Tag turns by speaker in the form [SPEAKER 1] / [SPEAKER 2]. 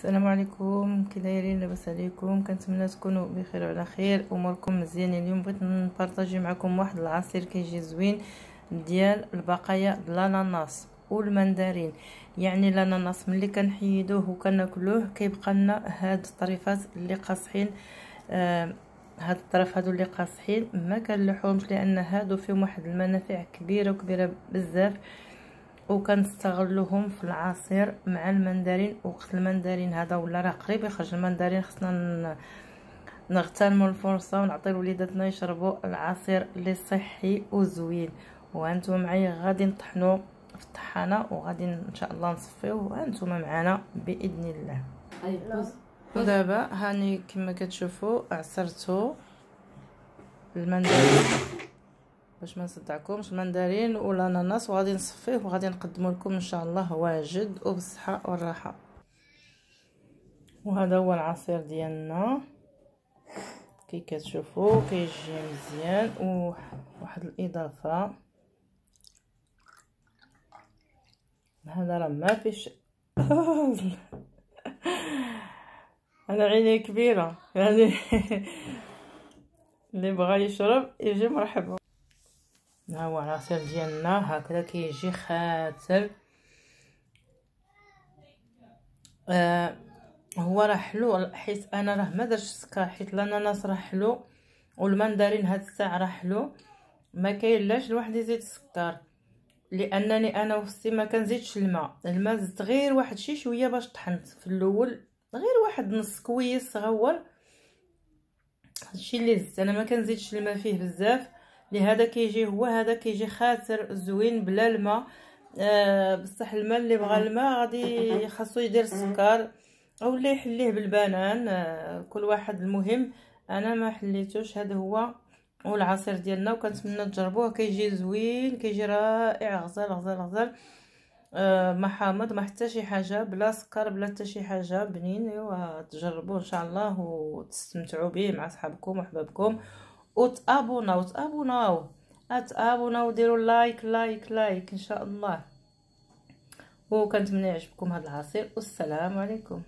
[SPEAKER 1] السلام عليكم. كي دايرين لاباس عليكم. كنتمنى تكونوا بخير وعلى خير. أموركم مزيانين اليوم بغيت نبارطاجي معكم واحد العصير كيجي زوين ديال البقايا ديال الاناناس والمندرين يعني الأناناس ملي كنحيدوه وكناكلوه كيبقى لنا هاد الطريفات اللي قاصحين آه هاد الطرف هادو اللي قاصحين. ما كنلوحهمش لأن هادو فيهم واحد المنافع كبيرة وكبيرة بزاف. وكنستغلوهم في العصير مع المندرين. وقت المندرين هذا ولا راه قريب يخرج المندرين خصنا نغتنموا الفرصة ونعطي لوليداتنا يشربوا العصير اللي صحي وزوين. وأنتم معايا غادي نطحنوا في الطحانة وغادي إن شاء الله نصفيو. وأنتم معنا بإذن الله. ودابا هاني كما كتشوفوا عصرتو المندرين. باش ما نصدعكمش المندرين والاناناس وغادي نصفيه وغادي نقدمه لكم إن شاء الله واجد وبالصحة والراحة. وهذا هو العصير ديالنا. كي كتشوفوا كيجي مزيان وواحد الإضافة. هذا راه ما فيش أنا عيني كبيرة. يعني اللي بغى يشرب يجي مرحبا. هو العصير ديالنا. هكذا كيجي خاتر آه هو راه حلو حيت أنا راه ما درتش السكر حيت الاناناس راه حلو والمندرين هاد الساعة راه حلو ما كاين لاش الواحد يزيد السكر لأنني أنا وختي ما كنزيدش الماء. الماء زدت غير واحد شي شوية باش طحنت. في الأول غير واحد نص كويس صغور. هادشي اللي زدت. أنا ما كنزيدش الماء فيه بزاف. لهذا كيجي هو هذا كيجي خاسر زوين بلا الماء آه بصح الماء اللي بغى الماء غادي خاصو يدير السكر. أو اللي يحليه بالبنان آه كل واحد المهم. أنا ما حليتوش هذا هو. والعصير ديالنا وكنتمنى تجربوه. كيجي زوين كيجي رائع. غزال غزال غزال. آه ما حامض ما حتى شي حاجة. بلا سكر بلا حتى شي حاجة. بنين ايوا تجربوه إن شاء الله وتستمتعوا به مع صحابكم وحبابكم وتابوناو تابوناو تابوناو ديروا like like like إن شاء الله. وكنتمنى يعجبكم هذا العصير والسلام عليكم.